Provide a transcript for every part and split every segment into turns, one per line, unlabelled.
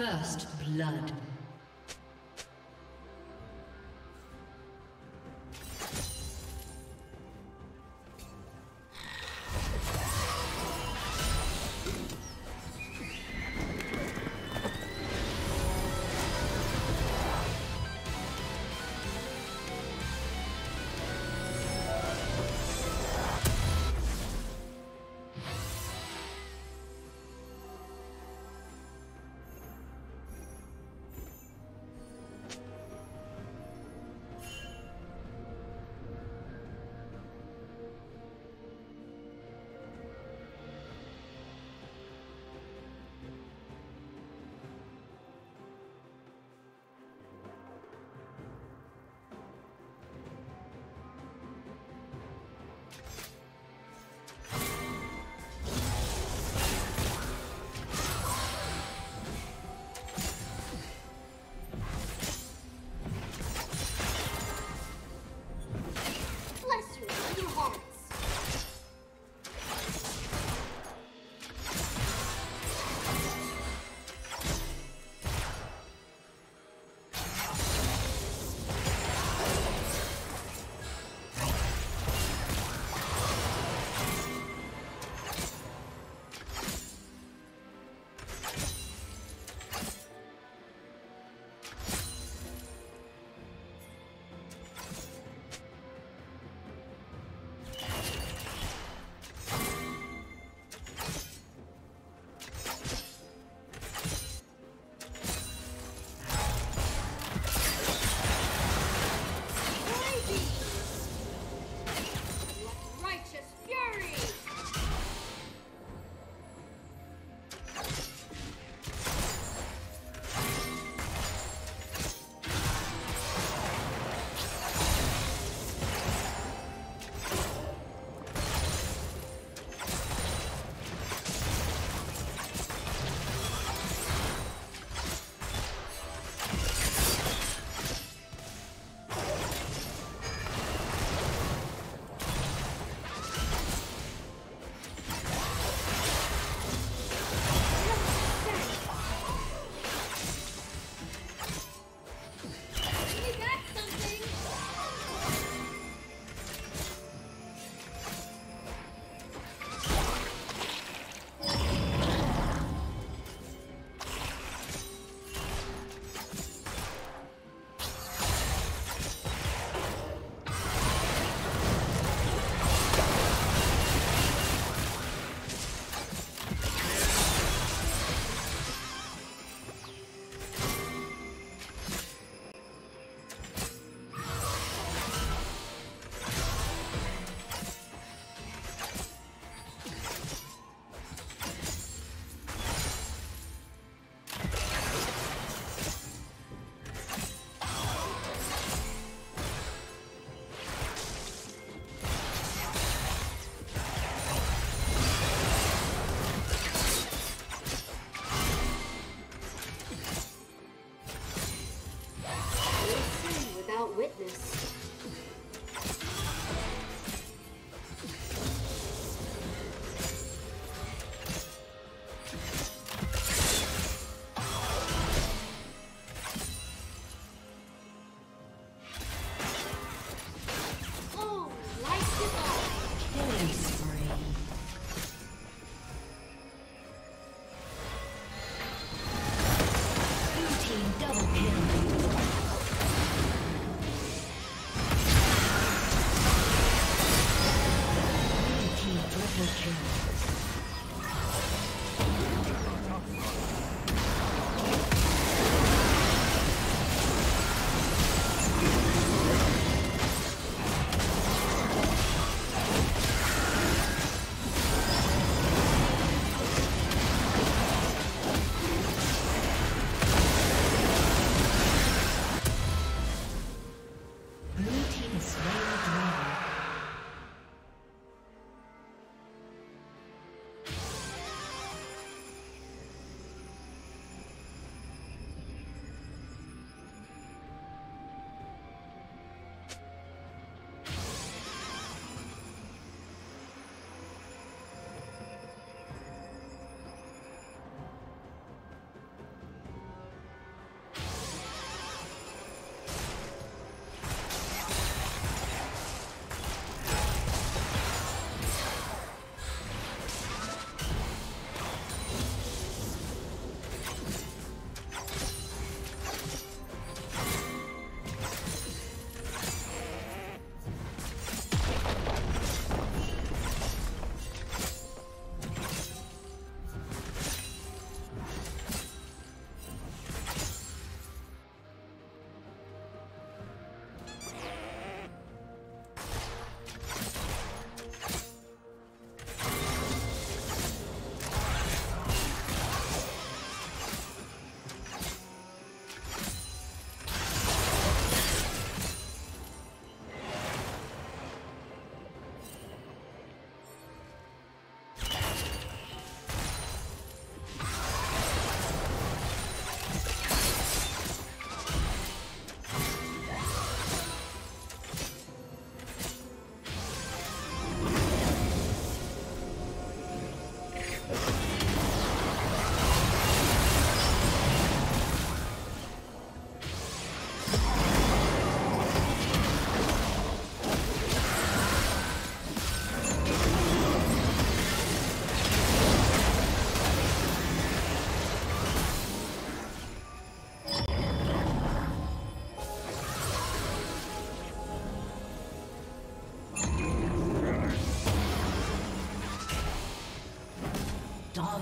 First blood.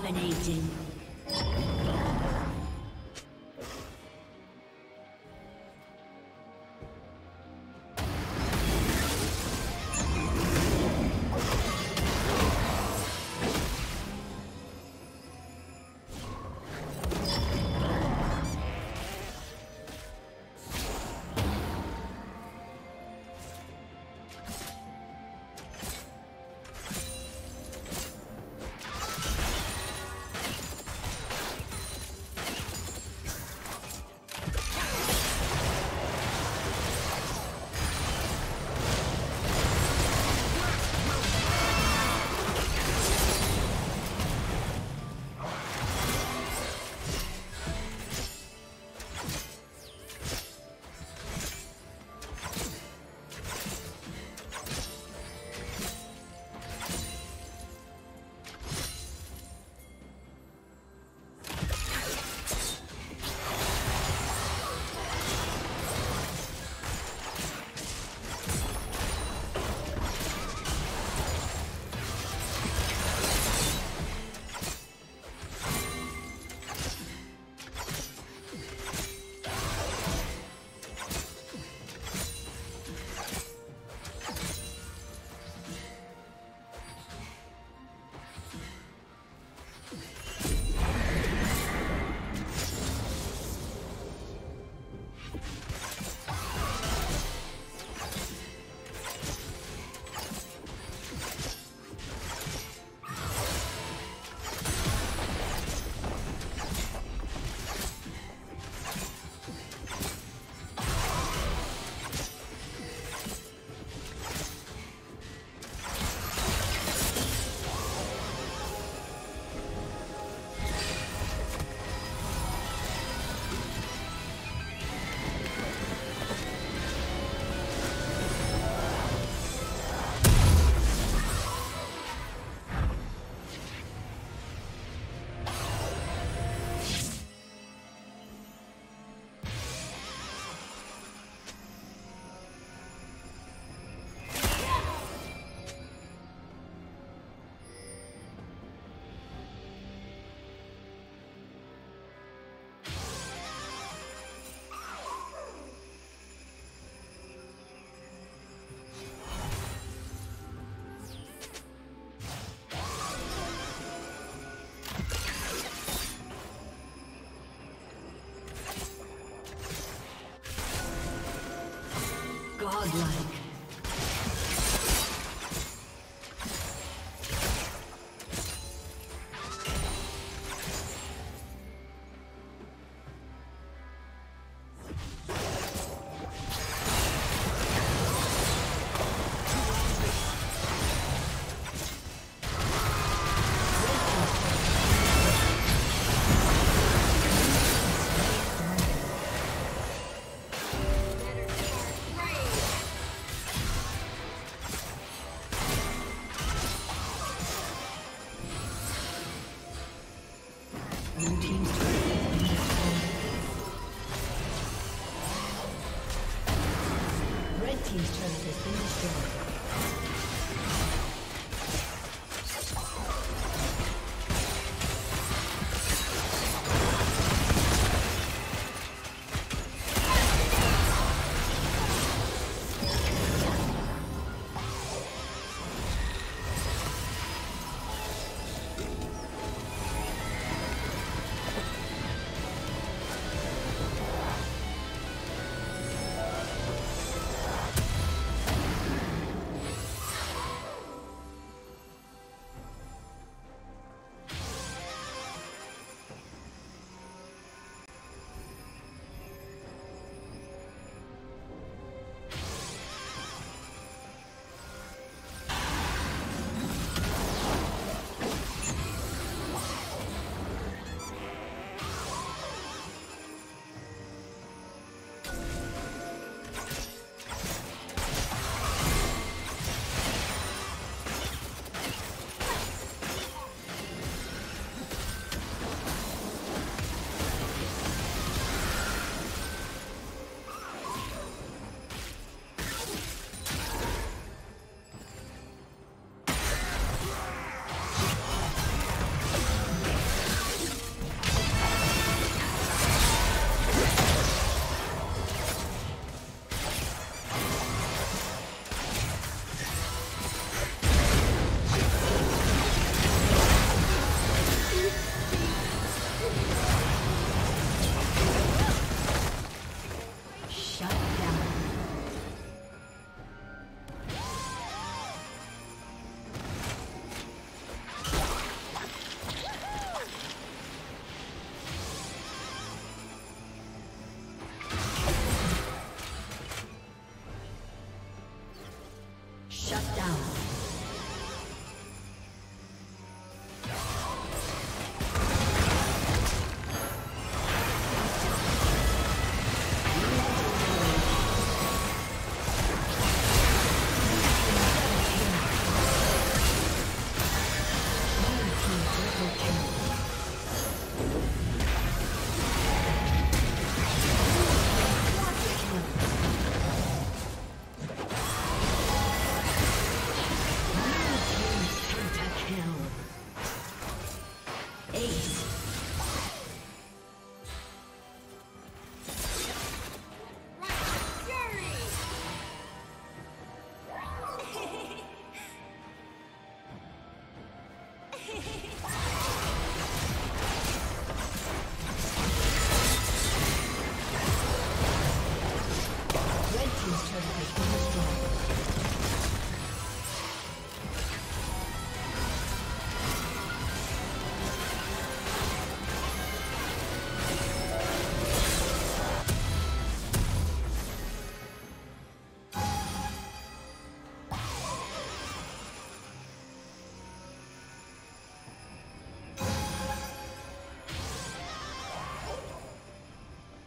Dominating. Godlike.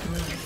Destroyed.